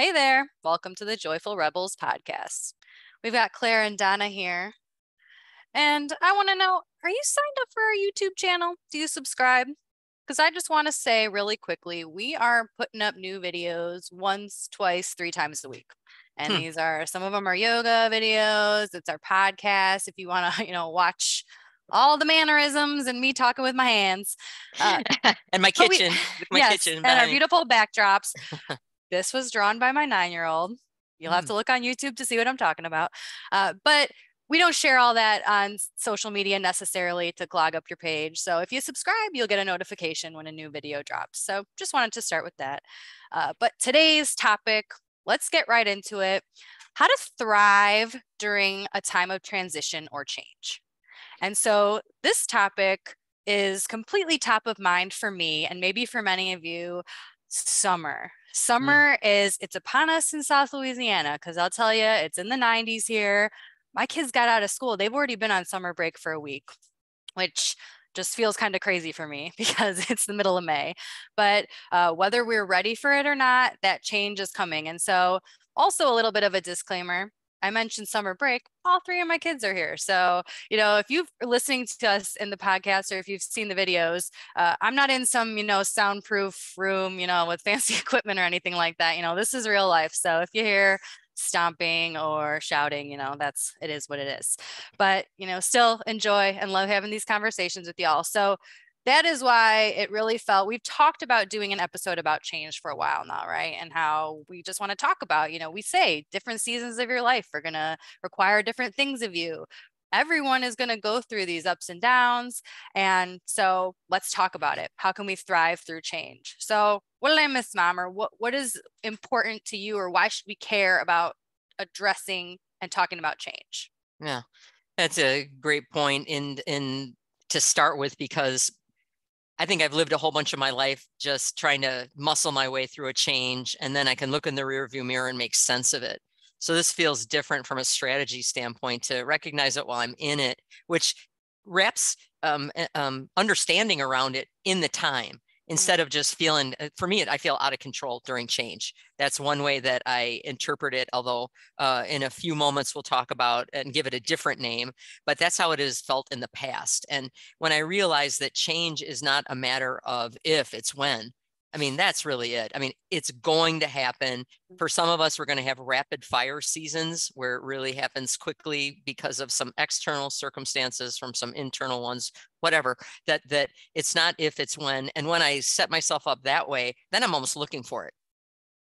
Hey there. Welcome to the Joyful Rebels podcast. We've got Claire and Donna here. And I want to know are you signed up for our YouTube channel? Do you subscribe? Because I just want to say really quickly we are putting up new videos once, twice, three times a week. And hmm. these are some of them are yoga videos. It's our podcast. If you want to, you know, watch all the mannerisms and me talking with my hands uh, and my kitchen, we, my yes, kitchen, and our beautiful backdrops. This was drawn by my nine year old. You'll have mm. to look on YouTube to see what I'm talking about. Uh, but we don't share all that on social media necessarily to clog up your page. So if you subscribe, you'll get a notification when a new video drops. So just wanted to start with that. Uh, but today's topic, let's get right into it. How to thrive during a time of transition or change. And so this topic is completely top of mind for me and maybe for many of you summer Mm. Summer mm. is it's upon us in South Louisiana because I'll tell you, it's in the 90s here. My kids got out of school. They've already been on summer break for a week, which just feels kind of crazy for me because it's the middle of May. But uh, whether we're ready for it or not, that change is coming. And so, also a little bit of a disclaimer I mentioned summer break, all three of my kids are here. So, you know, if you're listening to us in the podcast or if you've seen the videos, uh, I'm not in some, you know, soundproof room, you know, with fancy equipment or anything like that. You know, this is real life. So if you hear stomping or shouting, you know, that's it is what it is. But, you know, still enjoy and love having these conversations with y'all. So, that is why it really felt we've talked about doing an episode about change for a while now right? And how we just want to talk about you know we say different seasons of your life are going to require different things of you. Everyone is going to go through these ups and downs and so let's talk about it. How can we thrive through change? So what did i miss mom? Or what, what is important to you or why should we care about addressing and talking about change? Yeah that's a great point in in to start with because I think I've lived a whole bunch of my life just trying to muscle my way through a change, and then I can look in the rearview mirror and make sense of it. So this feels different from a strategy standpoint to recognize it while I'm in it, which wraps um, eh, um, understanding around it in the time instead mm. of just feeling uh, for me i feel out of control during change that's one way that i interpret it although uh, in a few moments we'll talk about and give it a different name but that's how it is felt in the past and when i realized that change is not a matter of if it's when I mean, that's really it. I mean, it's going to happen. For some of us, we're going to have rapid fire seasons where it really happens quickly because of some external circumstances from some internal ones, whatever. That that it's not if it's when. And when I set myself up that way, then I'm almost looking for it.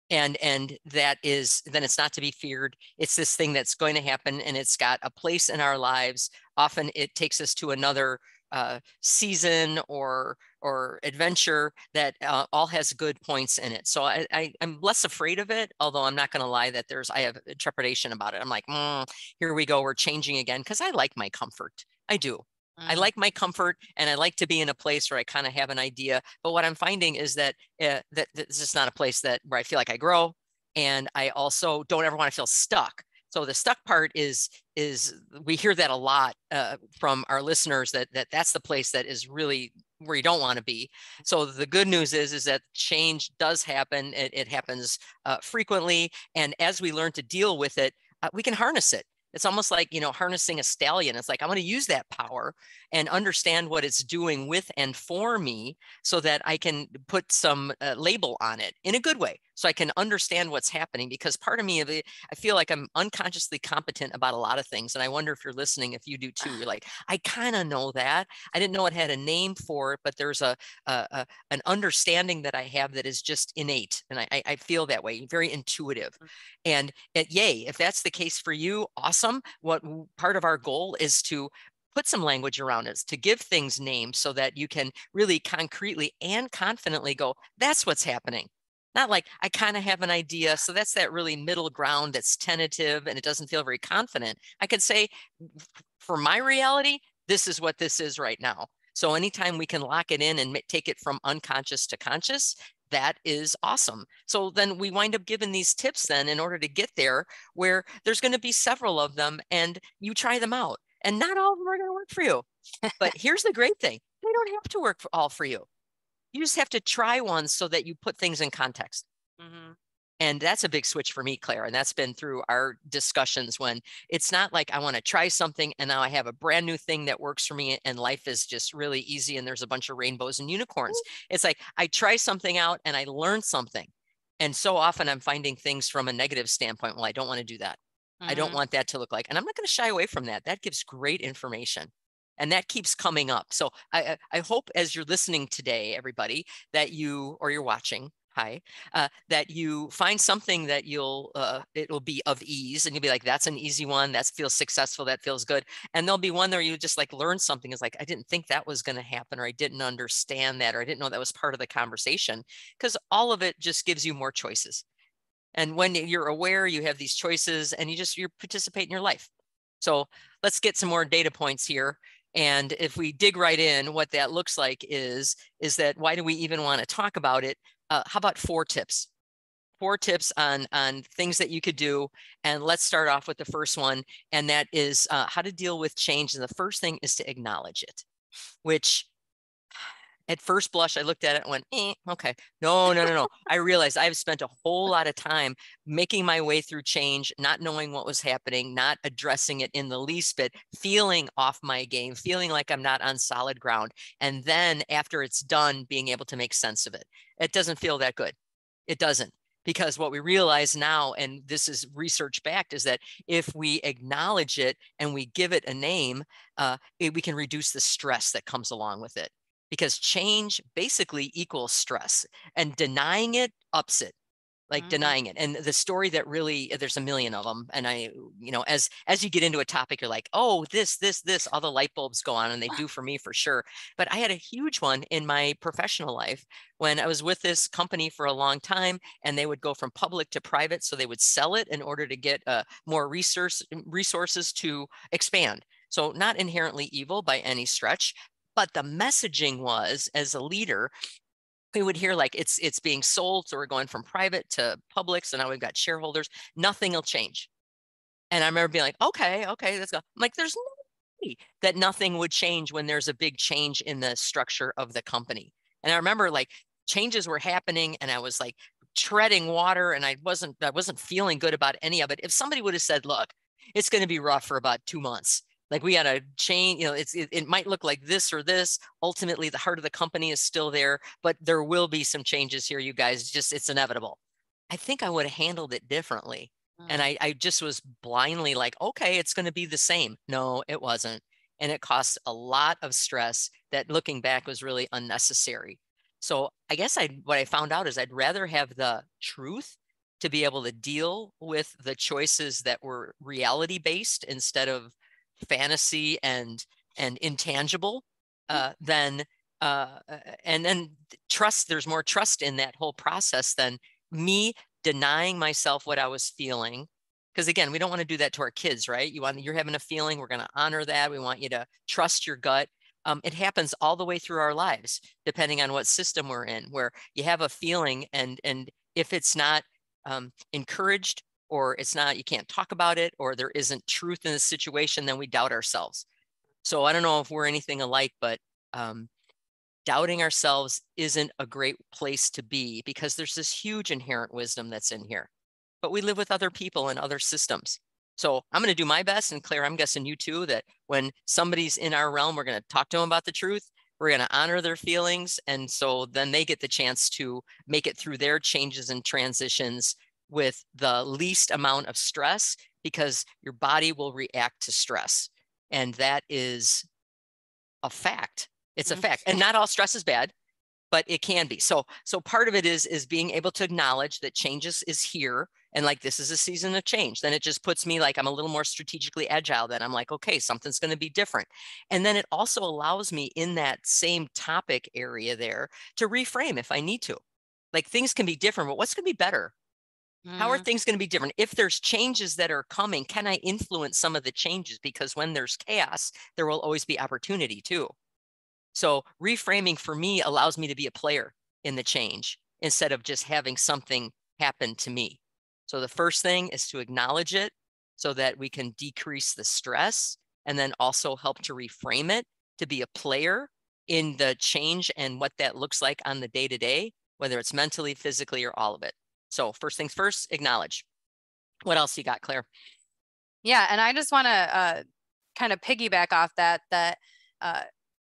And and that is then it's not to be feared. It's this thing that's going to happen and it's got a place in our lives. Often it takes us to another uh, season or or adventure that uh, all has good points in it. So I, I am less afraid of it, although I'm not going to lie that there's I have trepidation about it. I'm like, mm, here we go, we're changing again because I like my comfort. I do. I mm-hmm. like my comfort and I like to be in a place where I kind of have an idea. But what I'm finding is that uh, that, that this is not a place that where I feel like I grow, and I also don't ever want to feel stuck. So the stuck part is is we hear that a lot uh, from our listeners that that that's the place that is really where you don't want to be. So the good news is is that change does happen. It, it happens uh, frequently, and as we learn to deal with it, uh, we can harness it. It's almost like, you know, harnessing a stallion. It's like, I'm going to use that power and understand what it's doing with and for me so that I can put some uh, label on it in a good way so I can understand what's happening. Because part of me, I feel like I'm unconsciously competent about a lot of things. And I wonder if you're listening, if you do too. You're like, I kind of know that. I didn't know it had a name for it, but there's a, a, a an understanding that I have that is just innate. And I, I feel that way, very intuitive. Mm. And yay, if that's the case for you, awesome. What part of our goal is to put some language around it, to give things names so that you can really concretely and confidently go, that's what's happening. Not like I kind of have an idea. So that's that really middle ground that's tentative and it doesn't feel very confident. I could say, for my reality, this is what this is right now. So anytime we can lock it in and take it from unconscious to conscious, that is awesome. So then we wind up giving these tips then in order to get there where there's going to be several of them and you try them out and not all of them are going to work for you. but here's the great thing they don't have to work for all for you. You just have to try one so that you put things in context. Mm-hmm. And that's a big switch for me, Claire. And that's been through our discussions when it's not like I want to try something and now I have a brand new thing that works for me and life is just really easy and there's a bunch of rainbows and unicorns. It's like I try something out and I learn something. And so often I'm finding things from a negative standpoint. Well, I don't want to do that. Mm-hmm. I don't mm-hmm. want that to look like. And I'm not going to shy away from that. That gives great information and that keeps coming up so i i hope as you're listening today everybody that you or you're watching hi, uh, that you find something that you'll, uh, it'll be of ease and you'll be like, that's an easy one. That feels successful. That feels good. And there'll be one where you just like learn something is like, I didn't think that was going to happen, or I didn't understand that, or I didn't know that was part of the conversation because all of it just gives you more choices. And when you're aware, you have these choices and you just, you participate in your life. So let's get some more data points here. And if we dig right in, what that looks like is, is that why do we even want to talk about it? uh, how about four tips? Four tips on, on things that you could do. And let's start off with the first one, and that is uh, how to deal with change. And the first thing is to acknowledge it, which at first blush, I looked at it and went, eh, okay, no, no, no, no. I realized I've spent a whole lot of time making my way through change, not knowing what was happening, not addressing it in the least bit, feeling off my game, feeling like I'm not on solid ground. And then after it's done, being able to make sense of it. It doesn't feel that good. It doesn't because what we realize now and this is research backed is that if we acknowledge it and we give it a name uh, it, we can reduce the stress that comes along with it because change basically equals stress and denying it ups it like mm-hmm. denying it and the story that really there's a million of them and i you know as as you get into a topic you're like oh this this this all the light bulbs go on and they do for me for sure but i had a huge one in my professional life when i was with this company for a long time and they would go from public to private so they would sell it in order to get uh, more resource resources to expand so not inherently evil by any stretch but the messaging was as a leader we would hear like it's it's being sold so we're going from private to public so now we've got shareholders. Nothing will change. And i remember being like okay okay let's go. I'm like there's no way that nothing would change when there's a big change in the structure of the company. And i remember like changes were happening and i was like treading water and i wasn't i wasn't feeling good about any of it. If somebody would have said look it's going to be rough for about two months like we got to change you know it's it, it, might look like this or this. Ultimately the heart of the company is still there but there will be some changes here you guys. Just it's inevitable. I think i would have handled it differently mm. and I, I just was blindly like okay it's going to be the same. No it wasn't and it cost a lot of stress that looking back was really unnecessary. So i guess i what i found out is i'd rather have the truth to be able to deal with the choices that were reality based instead of fantasy and and intangible mm. uh, then uh, and then trust there's more trust in that whole process than me denying myself what i was feeling. Because again we don't want to do that to our kids right? You want you're having a feeling we're going to honor that we want you to trust your gut. Um, it happens all the way through our lives depending on what system we're in where you have a feeling and and if it's not um, encouraged or it's not, you can't talk about it, or there isn't truth in the situation, then we doubt ourselves. So I don't know if we're anything alike, but um, doubting ourselves isn't a great place to be because there's this huge inherent wisdom that's in here. But we live with other people and other systems. So I'm going to do my best. And Claire, I'm guessing you too, that when somebody's in our realm, we're going to talk to them about the truth. We're going to honor their feelings. And so then they get the chance to make it through their changes and transitions with the least amount of stress because your body will react to stress. And that is a fact. It's a fact. And not all stress is bad, but it can be. So so part of it is is being able to acknowledge that changes is here and like this is a season of change. Then it just puts me like I'm a little more strategically agile then I'm like okay, something's going to be different. And then it also allows me in that same topic area there to reframe if I need to. Like things can be different, but what's going to be better? Mm. How are mm-hmm. things going to be different? If there's changes that are coming, can I influence some of the changes? Because when there's chaos, there will always be opportunity too. So reframing for me allows me to be a player in the change instead of just having something happen to me. So the first thing is to acknowledge it so that we can decrease the stress and then also help to reframe it to be a player in the change and what that looks like on the day to day, whether it's mentally, physically, or all of it. So first things first, acknowledge. What else you got, Claire? Yeah, and I just want to uh, kind of piggyback off that that uh,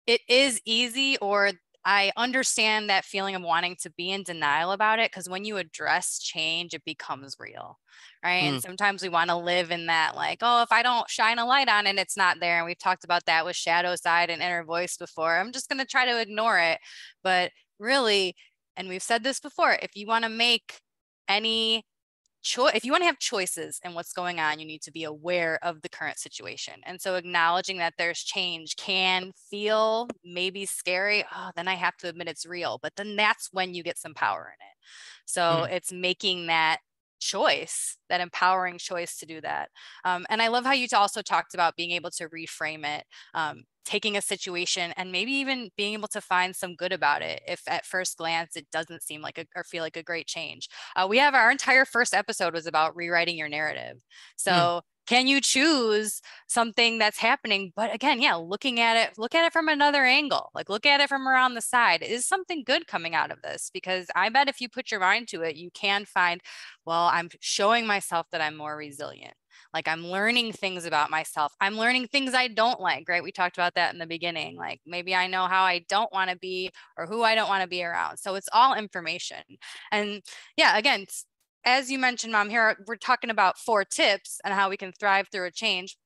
it is easy or I understand that feeling of wanting to be in denial about it because when you address change, it becomes real. Right. Mm. And sometimes we want to live in that, like, oh, if I don't shine a light on it, it's not there. And we've talked about that with shadow side and inner voice before. I'm just going to try to ignore it. But really, and we've said this before, if you want to make any choice if you want to have choices in what's going on you need to be aware of the current situation and so acknowledging that there's change can feel maybe scary oh then i have to admit it's real but then that's when you get some power in it so mm. it's making that choice, that empowering choice to do that. Um, and I love how you also talked about being able to reframe it, um, taking a situation and maybe even being able to find some good about it if at first glance it doesn't seem like a, or feel like a great change. Uh, we have our entire first episode was about rewriting your narrative. So mm can you choose something that's happening? But again yeah looking at it look at it from another angle like look at it from around the side. Is something good coming out of this? Because i bet if you put your mind to it you can find well i'm showing myself that i'm more resilient. Like i'm learning things about myself. I'm learning things i don't like right? We talked about that in the beginning like maybe i know how i don't want to be or who i don't want to be around. So it's all information. And yeah again as you mentioned, mom, here we're talking about four tips and how we can thrive through a change.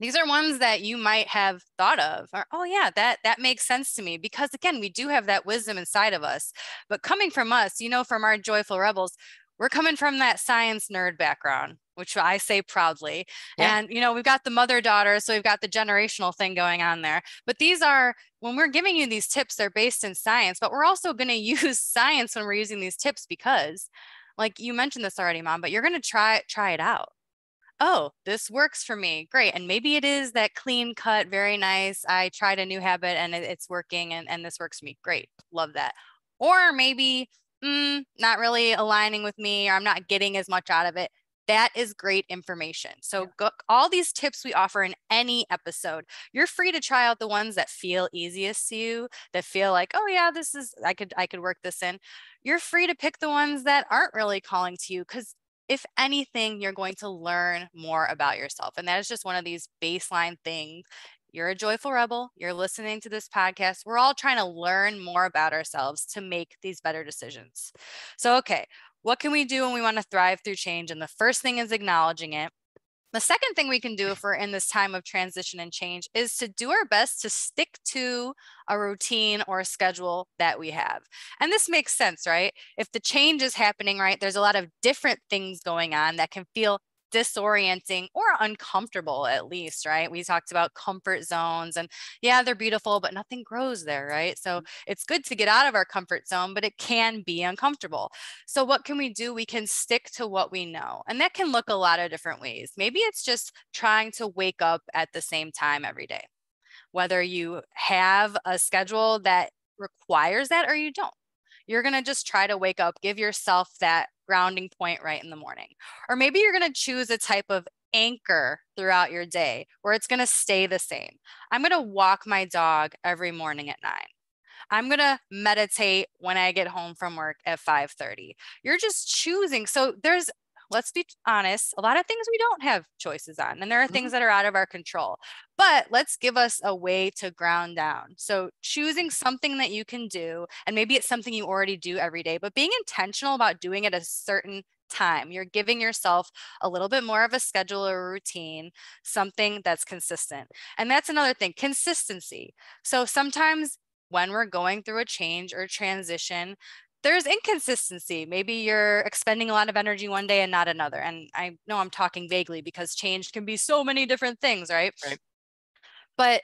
These are ones that you might have thought of, or oh yeah, that that makes sense to me because again, we do have that wisdom inside of us. But coming from us, you know, from our joyful rebels, we're coming from that science nerd background, which I say proudly. Yeah. And, you know, we've got the mother daughter, so we've got the generational thing going on there. But these are, when we're giving you these tips, they're based in science, but we're also going to use science when we're using these tips because like you mentioned this already mom but you're going to try try it out. Oh this works for me. Great. And maybe it is that clean cut very nice. I tried a new habit and it's working and, and this works for me. Great. Love that. Or maybe mm, not really aligning with me or i'm not getting as much out of it that is great information. So yeah. go, all these tips we offer in any episode, you're free to try out the ones that feel easiest to you, that feel like, oh yeah, this is I could I could work this in. You're free to pick the ones that aren't really calling to you cuz if anything, you're going to learn more about yourself. And that is just one of these baseline things. You're a joyful rebel. You're listening to this podcast. We're all trying to learn more about ourselves to make these better decisions. So, okay, what can we do when we want to thrive through change? And the first thing is acknowledging it. The second thing we can do if we're in this time of transition and change is to do our best to stick to a routine or a schedule that we have. And this makes sense, right? If the change is happening, right, there's a lot of different things going on that can feel disorienting or uncomfortable at least right? We talked about comfort zones and yeah they're beautiful but nothing grows there right? So mm-hmm. it's good to get out of our comfort zone but it can be uncomfortable. So what can we do? We can stick to what we know and that can look a lot of different ways. Maybe it's just trying to wake up at the same time every day. Whether you have a schedule that requires that or you don't you're going to just try to wake up, give yourself that grounding point right in the morning. Or maybe you're going to choose a type of anchor throughout your day where it's going to stay the same. I'm going to walk my dog every morning at 9. I'm going to meditate when I get home from work at 5:30. You're just choosing. So there's let's be honest, a lot of things we don't have choices on, and there are things mm-hmm. that are out of our control. But let's give us a way to ground down. So, choosing something that you can do, and maybe it's something you already do every day, but being intentional about doing it a certain time. You're giving yourself a little bit more of a schedule or routine, something that's consistent. And that's another thing consistency. So, sometimes when we're going through a change or transition, there's inconsistency. Maybe you're expending a lot of energy one day and not another. And I know I'm talking vaguely because change can be so many different things, right? Right. But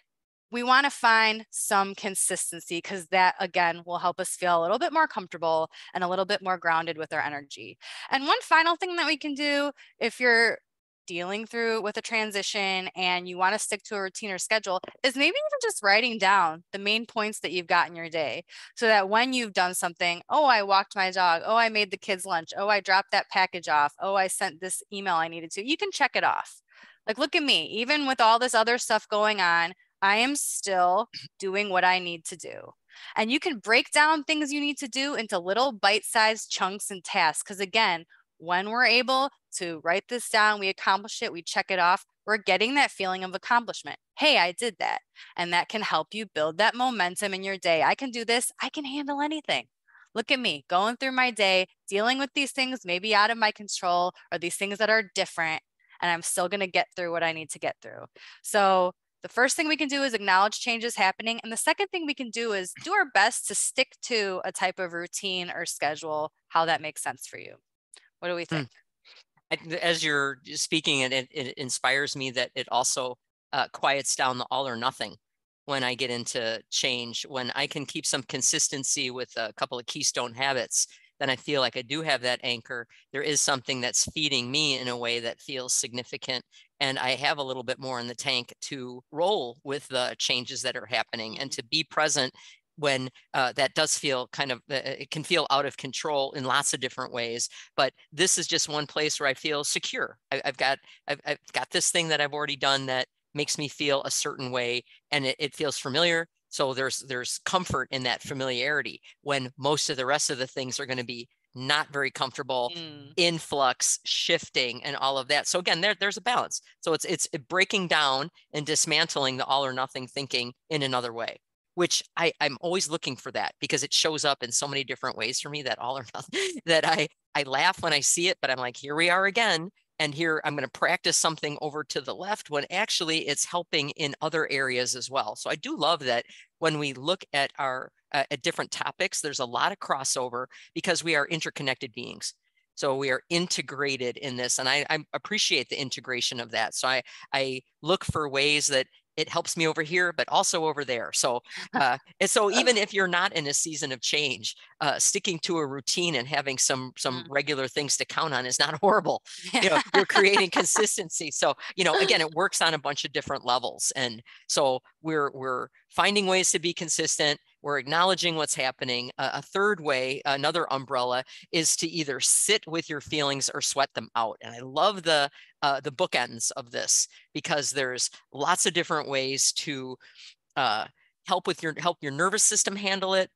we want to find some consistency because that again will help us feel a little bit more comfortable and a little bit more grounded with our energy. And one final thing that we can do if you're dealing through with a transition and you want to stick to a routine or schedule is maybe even just writing down the main points that you've got in your day so that when you've done something, oh, I walked my dog, oh, I made the kids lunch, oh, I dropped that package off, oh, I sent this email I needed to, you can check it off. Like, look at me, even with all this other stuff going on, I am still doing what I need to do. And you can break down things you need to do into little bite sized chunks and tasks. Because again, when we're able to write this down, we accomplish it, we check it off, we're getting that feeling of accomplishment. Hey, I did that. And that can help you build that momentum in your day. I can do this, I can handle anything. Look at me going through my day, dealing with these things maybe out of my control or these things that are different. And I'm still going to get through what I need to get through. So, the first thing we can do is acknowledge changes happening. And the second thing we can do is do our best to stick to a type of routine or schedule, how that makes sense for you. What do we hmm. think? Mm. As you're speaking, it, it inspires me that it also uh, quiets down the all or nothing when I get into change. When I can keep some consistency with a couple of keystone habits, then I feel like I do have that anchor. There is something that's feeding me in a way that feels significant. And I have a little bit more in the tank to roll with the changes that are happening and mm-hmm. to be present when uh, that does feel kind of uh, it can feel out of control in lots of different ways but this is just one place where i feel secure. I, have got I've, I've, got this thing that i've already done that makes me feel a certain way and it, it feels familiar so there's there's comfort in that familiarity when most of the rest of the things are going to be not very comfortable mm. influx shifting and all of that. So again there, there's a balance. So it's it's breaking down and dismantling the all or nothing thinking in another way which I, I'm always looking for that because it shows up in so many different ways for me that all or nothing that I I laugh when I see it, but I'm like, here we are again. And here I'm going to practice something over to the left when actually it's helping in other areas as well. So I do love that when we look at our uh, at different topics, there's a lot of crossover because we are interconnected beings. So we are integrated in this, and I, I, appreciate the integration of that. So I I look for ways that it helps me over here, but also over there. So, uh, and so even if you're not in a season of change, uh, sticking to a routine and having some some mm. regular things to count on is not horrible. You know, you're creating consistency. So, you know, again, it works on a bunch of different levels, and so we're we're finding ways to be consistent we're acknowledging what's happening. Uh, a third way, another umbrella, is to either sit with your feelings or sweat them out. And I love the uh, the bookends of this because there's lots of different ways to uh, help with your help your nervous system handle it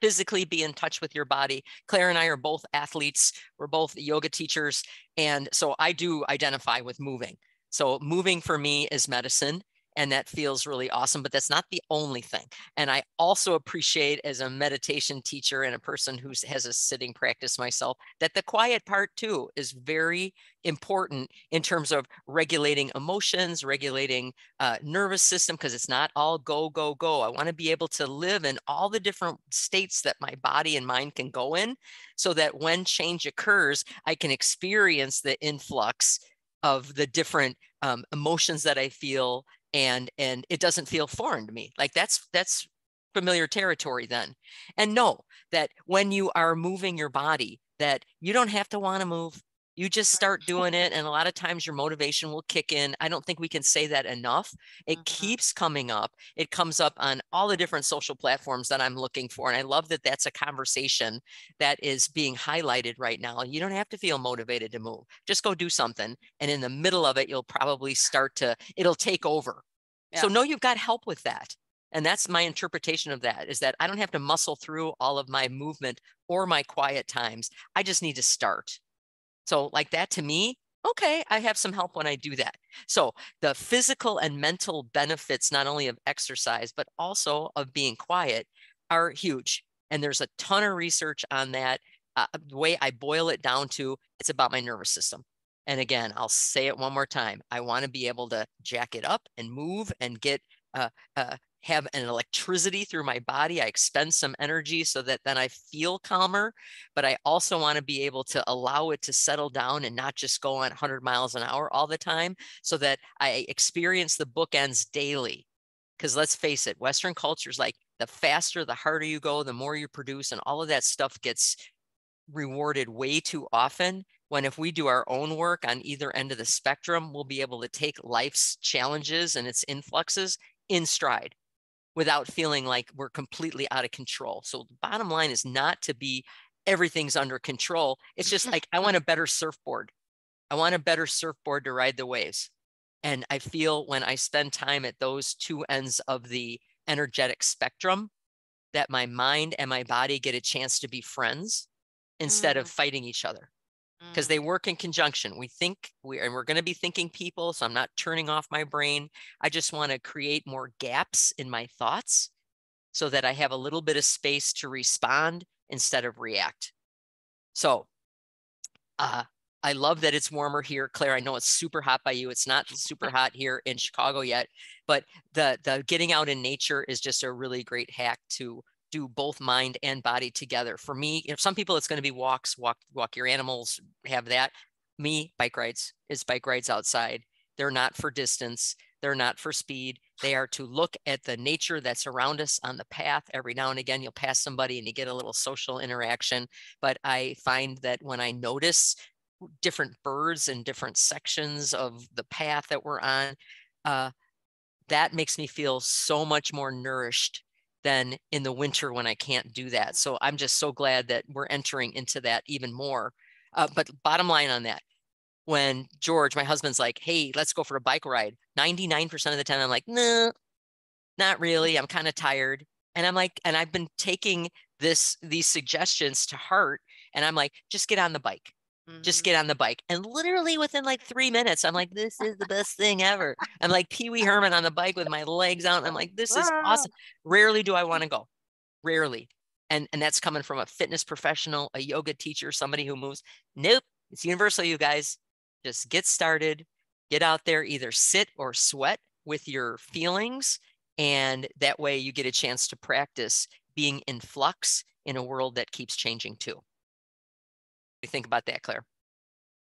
physically be in touch with your body. Claire and I are both athletes. We're both yoga teachers. And so I do identify with moving. So moving for me is medicine and that feels really awesome but that's not the only thing and i also appreciate as a meditation teacher and a person who has a sitting practice myself that the quiet part too is very important in terms of regulating emotions regulating uh, nervous system because it's not all go go go. I want to be able to live in all the different states that my body and mind can go in so that when change occurs i can experience the influx of the different um, emotions that i feel and and it doesn't feel foreign to me like that's that's familiar territory then. And know that when you are moving your body that you don't have to want to move you just start doing it and a lot of times your motivation will kick in i don't think we can say that enough it mm-hmm. keeps coming up it comes up on all the different social platforms that i'm looking for and i love that that's a conversation that is being highlighted right now you don't have to feel motivated to move just go do something and in the middle of it you'll probably start to it'll take over yeah. so know you've got help with that and that's my interpretation of that is that i don't have to muscle through all of my movement or my quiet times i just need to start so, like that to me, okay, I have some help when I do that. So, the physical and mental benefits, not only of exercise, but also of being quiet, are huge. And there's a ton of research on that. Uh, the way I boil it down to, it's about my nervous system. And again, I'll say it one more time. I want to be able to jack it up and move and get uh, uh, have an electricity through my body. I expend some energy so that then I feel calmer, but I also want to be able to allow it to settle down and not just go on 100 miles an hour all the time so that I experience the bookends daily. Because let's face it, Western culture is like the faster, the harder you go, the more you produce, and all of that stuff gets rewarded way too often when if we do our own work on either end of the spectrum, we'll be able to take life's challenges and its influxes in stride without feeling like we're completely out of control. So the bottom line is not to be everything's under control. It's just like I want a better surfboard. I want a better surfboard to ride the waves. And I feel when I spend time at those two ends of the energetic spectrum that my mind and my body get a chance to be friends instead mm. of fighting each other. Because they work in conjunction. We think we and we're going to be thinking people, so I'm not turning off my brain. I just want to create more gaps in my thoughts so that I have a little bit of space to respond instead of react. So, uh, I love that it's warmer here, Claire. I know it's super hot by you. It's not super hot here in Chicago yet, but the the getting out in nature is just a really great hack to do both mind and body together. For me, you know, some people it's going to be walks, walk walk your animals, have that. Me, bike rides is bike rides outside. They're not for distance. They're not for speed. They are to look at the nature that's around us on the path. Every now and again, you'll pass somebody and you get a little social interaction. But I find that when I notice different birds and different sections of the path that we're on, uh, that makes me feel so much more nourished than in the winter when I can't do that. So I'm just so glad that we're entering into that even more. Uh, but bottom line on that, when George, my husband's like, hey, let's go for a bike ride, 99% of the time I'm like, no, nah, not really. I'm kind of tired. And I'm like, and I've been taking this, these suggestions to heart. And I'm like, just get on the bike. Mm-hmm. Just get on the bike. And literally within like three minutes, I'm like, this is the best thing ever. I'm like Pee Wee Herman on the bike with my legs out. I'm like, this is awesome. Rarely do I want to go. Rarely. And, and that's coming from a fitness professional, a yoga teacher, somebody who moves. Nope. It's universal, you guys. Just get started, get out there, either sit or sweat with your feelings. And that way you get a chance to practice being in flux in a world that keeps changing too you think about that, Claire?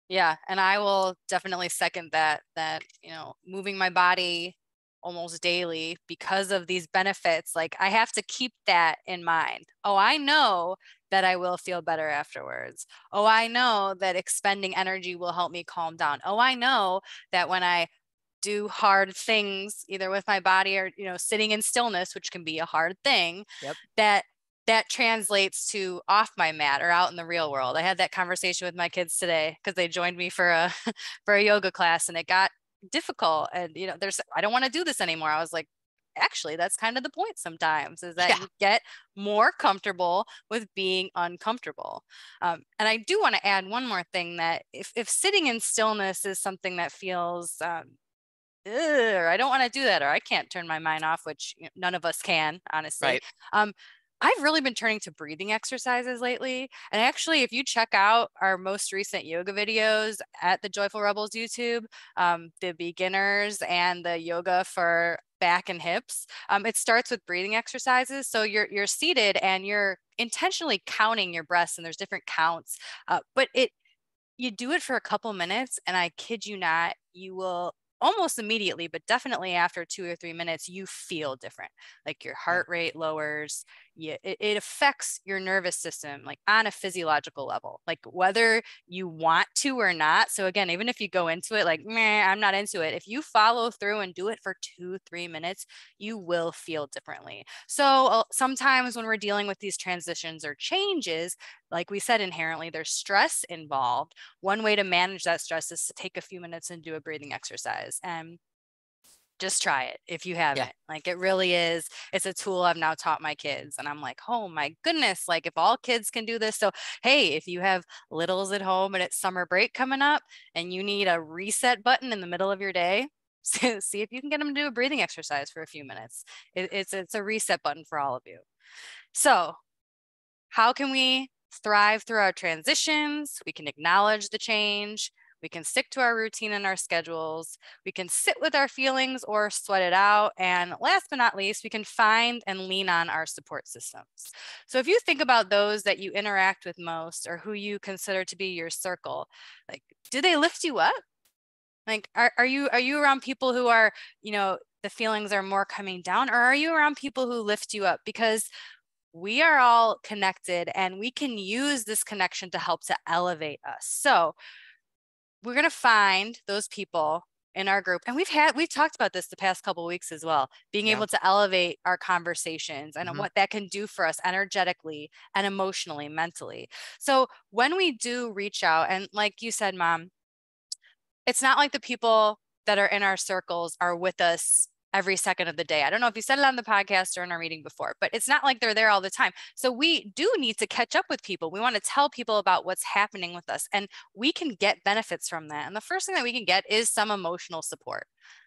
Yeah, and I will definitely second that. That you know, moving my body almost daily because of these benefits. Like I have to keep that in mind. Oh, I know that I will feel better afterwards. Oh, I know that expending energy will help me calm down. Oh, I know that when I do hard things either with my body or you know sitting in stillness which can be a hard thing yep. that that translates to off my mat or out in the real world. I had that conversation with my kids today because they joined me for a for a yoga class and it got difficult and you know there's I don't want to do this anymore. I was like actually that's kind of the point sometimes is that yeah. you get more comfortable with being uncomfortable um, and i do want to add one more thing that if, if sitting in stillness is something that feels um, or I don't want to do that, or I can't turn my mind off, which none of us can, honestly. Right. Um, I've really been turning to breathing exercises lately. And actually, if you check out our most recent yoga videos at the Joyful Rebels YouTube, um, the beginners and the yoga for back and hips, um, it starts with breathing exercises. So you're you're seated and you're intentionally counting your breaths, and there's different counts. Uh, but it you do it for a couple minutes, and I kid you not, you will almost immediately, but definitely after two or three minutes, you feel different. Like your heart rate lowers, yeah, it, it affects your nervous system like on a physiological level, like whether you want to or not. So again, even if you go into it like, I'm not into it. If you follow through and do it for two, three minutes, you will feel differently. So uh, sometimes when we're dealing with these transitions or changes, like we said, inherently there's stress involved. One way to manage that stress is to take a few minutes and do a breathing exercise. And just try it if you haven't. Yeah. Like it really is, it's a tool I've now taught my kids. And I'm like, oh my goodness, like if all kids can do this. So, hey, if you have littles at home and it's summer break coming up and you need a reset button in the middle of your day, see if you can get them to do a breathing exercise for a few minutes. It, it's, it's a reset button for all of you. So, how can we thrive through our transitions? We can acknowledge the change we can stick to our routine and our schedules. We can sit with our feelings or sweat it out. And last but not least, we can find and lean on our support systems. So if you think about those that you interact with most or who you consider to be your circle, like, do they lift you up? Like, are, are you are you around people who are, you know, the feelings are more coming down, or are you around people who lift you up? Because we are all connected and we can use this connection to help to elevate us. So we're going to find those people in our group and we've had we've talked about this the past couple weeks as well being yeah. able to elevate our conversations and mm-hmm. what that can do for us energetically and emotionally mentally so when we do reach out and like you said mom it's not like the people that are in our circles are with us every second of the day. I don't know if you said it on the podcast or in our meeting before, but it's not like they're there all the time. So we do need to catch up with people. We want to tell people about what's happening with us, and we can get benefits from that. And the first thing that we can get is some emotional support.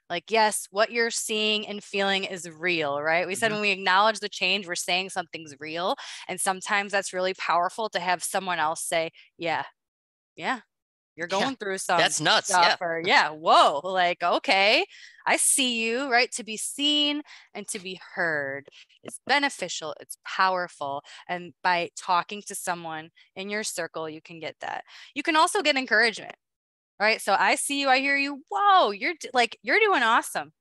Like, yes, what you're seeing and feeling is real, right? We said mm-hmm. when we acknowledge the change, we're saying something's real. And sometimes that's really powerful to have someone else say, Yeah, yeah, you're going yeah, through some that's nuts yeah. Or, yeah whoa like okay i see you right? To be seen and to be heard is beneficial it's powerful and by talking to someone in your circle you can get that. You can also get encouragement right? So i see you i hear you whoa you're like you're doing awesome.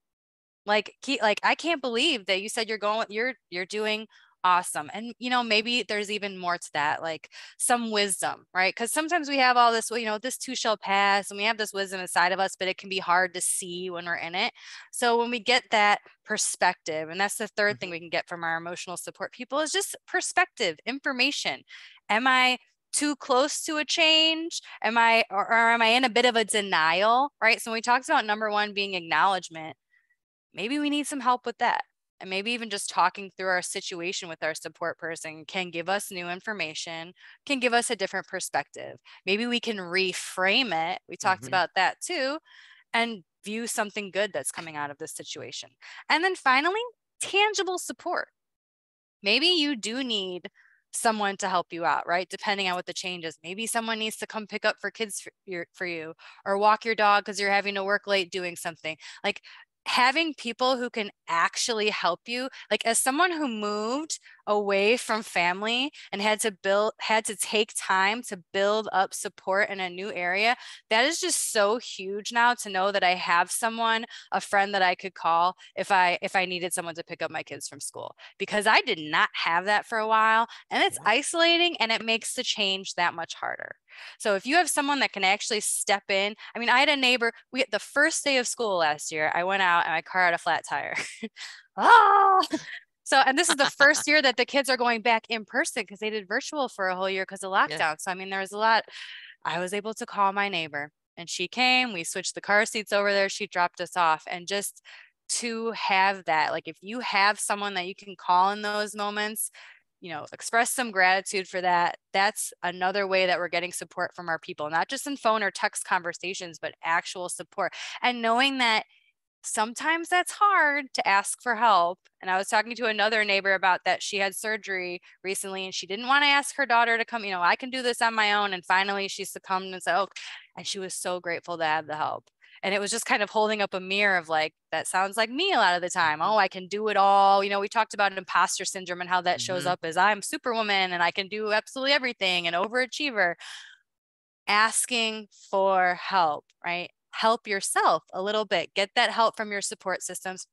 Like keep, like i can't believe that you said you're going you're you're doing awesome and you know maybe there's even more to that like some wisdom right? Because sometimes we have all this well you know this too shall pass and we have this wisdom inside of us but it can be hard to see when we're in it. So when we get that perspective and that's the 3rd mm-hmm. thing we can get from our emotional support people is just perspective information. Am i too close to a change? Am i or, or am i in a bit of a denial right? So when we talked about number one being acknowledgement maybe we need some help with that and maybe even just talking through our situation with our support person can give us new information, can give us a different perspective. Maybe we can reframe it. We talked mm-hmm. about that too, and view something good that's coming out of this situation. And then finally, tangible support. Maybe you do need someone to help you out, right? Depending on what the change is. Maybe someone needs to come pick up for kids for, your, for you or walk your dog because you're having to work late doing something. Like having people who can actually help you like as someone who moved away from family and had to build had to take time to build up support in a new area that is just so huge now to know that i have someone a friend that i could call if i if i needed someone to pick up my kids from school because i did not have that for a while and it's yeah. isolating and it makes the change that much harder so if you have someone that can actually step in, I mean, I had a neighbor, we the first day of school last year, I went out and my car had a flat tire. ah! So, and this is the first year that the kids are going back in person because they did virtual for a whole year because of lockdown. Yeah. So, I mean, there was a lot. I was able to call my neighbor and she came. We switched the car seats over there. She dropped us off. And just to have that, like if you have someone that you can call in those moments, you know, express some gratitude for that. That's another way that we're getting support from our people, not just in phone or text conversations, but actual support. And knowing that sometimes that's hard to ask for help. And I was talking to another neighbor about that. She had surgery recently and she didn't want to ask her daughter to come, you know, I can do this on my own. And finally she succumbed and said, Oh, and she was so grateful to have the help and it was just kind of holding up a mirror of like that sounds like me a lot of the time oh i can do it all you know we talked about imposter syndrome and how that shows mm-hmm. up as i'm superwoman and i can do absolutely everything and overachiever asking for help right help yourself a little bit get that help from your support systems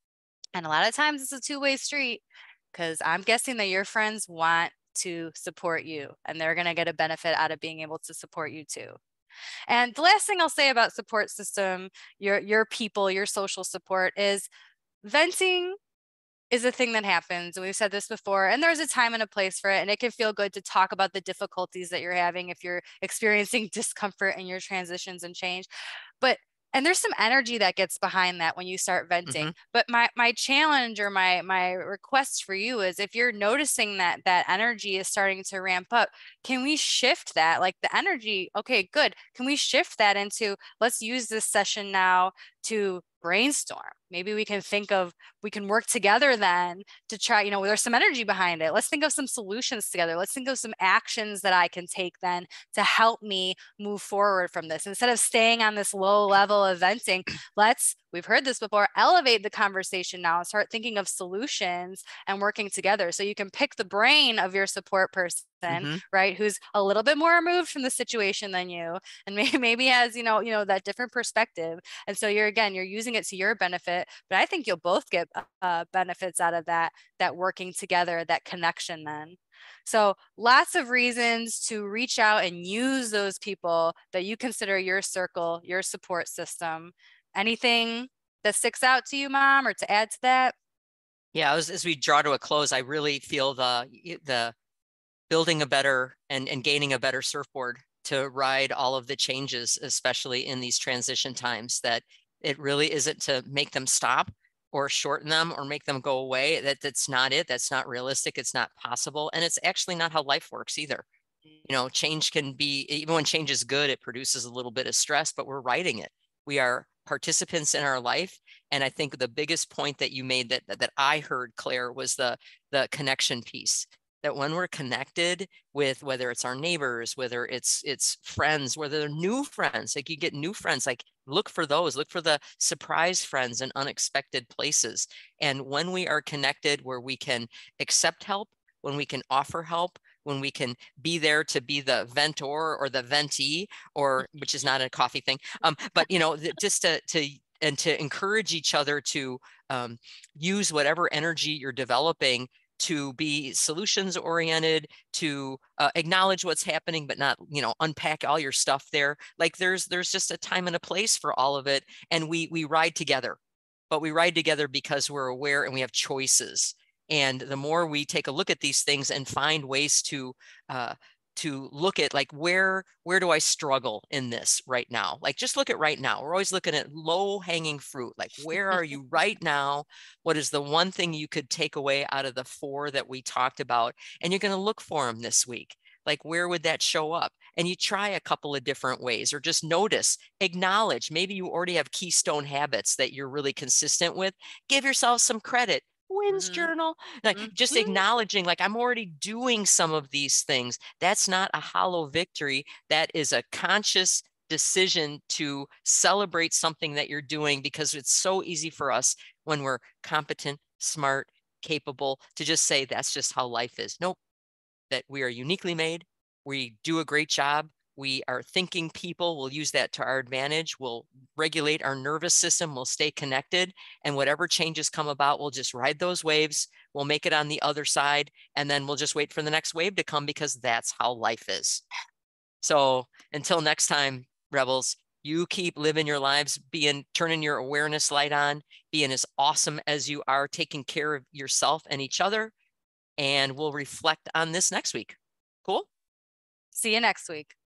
and a lot of times it's a two-way street because i'm guessing that your friends want to support you and they're going to get a benefit out of being able to support you too and the last thing I'll say about support system, your your people, your social support is venting is a thing that happens. And we've said this before, and there's a time and a place for it. And it can feel good to talk about the difficulties that you're having if you're experiencing discomfort in your transitions and change. But and there's some energy that gets behind that when you start venting mm-hmm. but my my challenge or my my request for you is if you're noticing that that energy is starting to ramp up can we shift that? Like the energy okay good. Can we shift that into let's use this session now to brainstorm. Maybe we can think of we can work together then to try you know there's some energy behind it. Let's think of some solutions together. Let's think of some actions that i can take then to help me move forward from this. Instead of staying on this low level of venting let's we've heard this before elevate the conversation now start thinking of solutions and working together. So you can pick the brain of your support person mm-hmm. right who's a little bit more removed from the situation than you and maybe, maybe has you know you know that different perspective. And so you're again you're using it to your benefit but i think you'll both get uh, benefits out of that that working together that connection then. So lots of reasons to reach out and use those people that you consider your circle your support system anything that sticks out to you mom or to add to that yeah as, as we draw to a close i really feel the the building a better and, and gaining a better surfboard to ride all of the changes, especially in these transition times, that it really isn't to make them stop, or shorten them or make them go away. That that's not it. That's not realistic. It's not possible. And it's actually not how life works either. You know, change can be even when change is good, it produces a little bit of stress, but we're writing it. We are participants in our life. And I think the biggest point that you made that that I heard, Claire, was the the connection piece that when we're connected with whether it's our neighbors whether it's it's friends whether they're new friends like you get new friends like look for those look for the surprise friends in unexpected places and when we are connected where we can accept help when we can offer help when we can be there to be the ventor or the ventee or which is not a coffee thing um, but you know just to to and to encourage each other to um, use whatever energy you're developing to be solutions oriented to uh, acknowledge what's happening but not you know unpack all your stuff there. Like there's there's just a time and a place for all of it and we we ride together but we ride together because we're aware and we have choices and the more we take a look at these things and find ways to uh, to look at like where where do i struggle in this right now? Like just look at right now. We're always looking at low hanging fruit like where are you right now? What is the one thing you could take away out of the four that we talked about and you're going to look for them this week. Like where would that show up? And you try a couple of different ways or just notice acknowledge maybe you already have keystone habits that you're really consistent with. Give yourself some credit wins mm-hmm. journal like mm-hmm. just acknowledging like i'm already doing some of these things. That's not a hollow victory. That is a conscious decision to celebrate something that you're doing because it's so easy for us when we're competent smart capable to just say that's just how life is. Nope. That we are uniquely made. We do a great job we are thinking people we'll use that to our advantage we'll regulate our nervous system we'll stay connected and whatever changes come about we'll just ride those waves we'll make it on the other side and then we'll just wait for the next wave to come because that's how life is. So until next time rebels you keep living your lives being turning your awareness light on being as awesome as you are taking care of yourself and each other and we'll reflect on this next week. Cool? See you next week